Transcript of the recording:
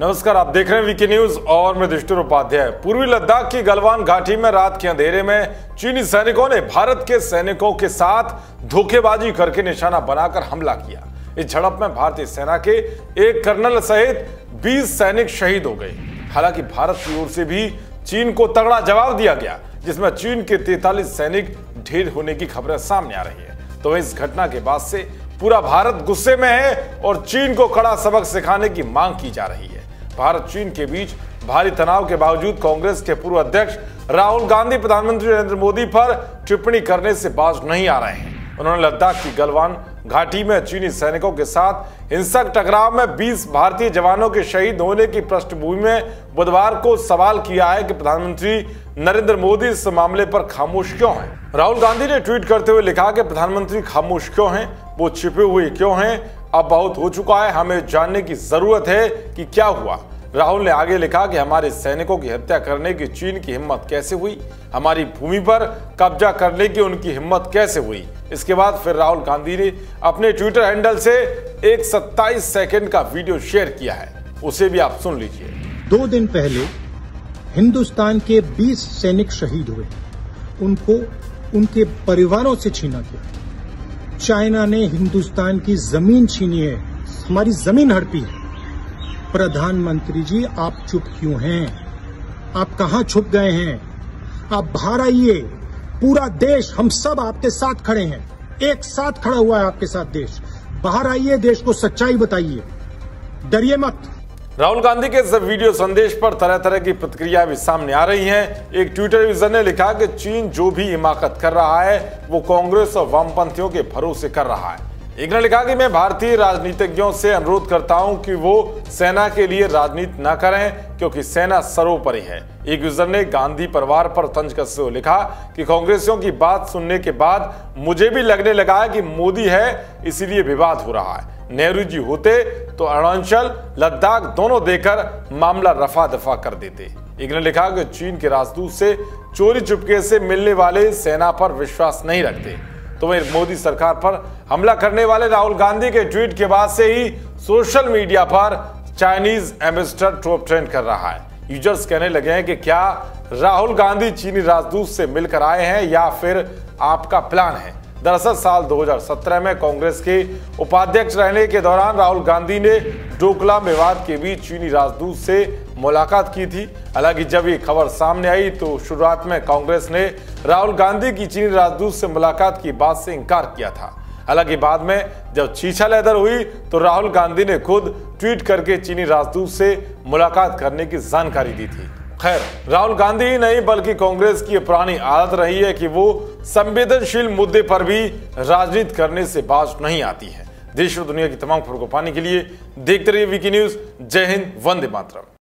नमस्कार, आप देख रहे हैं वीके न्यूज़ और मैं दुष्टुर उपाध्याय। पूर्वी लद्दाख की गलवान घाटी में रात के अंधेरे में चीनी सैनिकों ने भारत के सैनिकों के साथ धोखेबाजी करके निशाना बनाकर हमला किया। इस झड़प में भारतीय सेना के एक कर्नल सहित 20 सैनिक शहीद हो गए। हालाँकि भारत की ओर से भी चीन को तगड़ा जवाब दिया गया, जिसमें चीन के 43 सैनिक ढेर होने की खबरें सामने आ रही है। तो इस घटना के बाद से पूरा भारत गुस्से में है और चीन को कड़ा सबक सिखाने की मांग की जा रही है। भारत चीन के बीच भारी तनाव के बावजूद कांग्रेस के पूर्व अध्यक्ष राहुल गांधी प्रधानमंत्री नरेंद्र मोदी पर टिप्पणी करने से बाज नहीं आ रहे हैं। उन्होंने लद्दाख की गलवान घाटी में चीनी सैनिकों के साथ हिंसक टकराव में 20 भारतीय जवानों के शहीद होने की पृष्ठभूमि में बुधवार को सवाल किया है कि प्रधानमंत्री नरेंद्र मोदी इस मामले पर खामोश क्यों हैं? राहुल गांधी ने ट्वीट करते हुए लिखा कि प्रधानमंत्री खामोश क्यों हैं? वो छिपे हुए क्यों हैं? अब बहुत हो चुका है, हमें जानने की ज़रूरत है कि क्या हुआ। राहुल ने आगे लिखा कि हमारे सैनिकों की हत्या करने की चीन की हिम्मत कैसे हुई? हमारी भूमि पर कब्जा करने की उनकी हिम्मत कैसे हुई? इसके बाद फिर राहुल गांधी ने अपने ट्विटर हैंडल से एक 27 सेकंड का वीडियो शेयर किया है। उसे भी आप सुन लीजिए। दो दिन पहले हिंदुस्तान के 20 सैनिक शहीद हुए। उनको, उनके परिवारों से छीना गया। चाइना ने हिंदुस्तान की ज़मीन छीनी है। हमारी ज़मीन हड़पी है। प्रधानमंत्री जी, आप चुप क्यों हैं? आप कहाँ छुप गए हैं? आप बाहर आइए। पूरा देश, हम सब आपके साथ खड़े हैं। एक साथ खड़ा हुआ है आपके साथ देश। बाहर आइए, देश को सच्चाई बताइए। डरिए मत। राहुल गांधी के इस वीडियो संदेश पर तरह तरह की प्रतिक्रिया भी सामने आ रही हैं। एक ट्विटर यूज़र ने लिखा कि चीन जो भी हिमाकत कर रहा है, वो कांग्रेस और वामपंथियों के भरोसे कर रहा है। एक ने लिखा कि मैं भारतीय राजनीतिज्ञों से अनुरोध करता हूँ कि वो सेना के लिए राजनीति न करें, क्योंकि सेना सर्वोपरि है। एक यूज़र ने गांधी परिवार पर तंज कसते हुए लिखा कि कांग्रेसियों की बात सुनने के बाद मुझे भी लगने लगा है कि मोदी है, इसीलिए विवाद हो रहा है। नेहरू जी होते तो अरुणाचल, लद्दाख दोनों देकर मामला रफा दफ़ा कर देते। एक ने लिखा कि चीन के राजदूत से चोरी चुपके से मिलने वाले सेना पर विश्वास नहीं रखते। तो वही मोदी सरकार पर हमला करने वाले राहुल गांधी के ट्वीट के बाद से ही सोशल मीडिया पर चाइनीज़ एम्बेसडर टॉप ट्रेंड कर रहा है। यूज़र्स कहने लगे हैं कि क्या राहुल गांधी चीनी राजदूत से मिलकर आए हैं या फिर आपका प्लान है? दरअसल साल 2017 में कांग्रेस के उपाध्यक्ष रहने के दौरान राहुल गांधी ने डोकला विवाद के बीच चीनी राजदूत से मुलाकात की थी। हालाँकि जब ये खबर सामने आई तो शुरुआत में कांग्रेस ने राहुल गांधी की चीनी राजदूत से मुलाकात की बात से इनकार किया था। हालाँकि बाद में जब छीछा लेदर हुई तो राहुल गांधी ने खुद ट्वीट करके चीनी राजदूत से मुलाकात करने की जानकारी दी थी। खैर, राहुल गांधी ही नहीं, बल्कि कांग्रेस की पुरानी आदत रही है कि वो संवेदनशील मुद्दे पर भी राजनीति करने से बाज नहीं आती है। देश और दुनिया की तमाम खबरों को पाने के लिए देखते रहिए वीकी न्यूज़ जय हिंद, वंदे मातरम।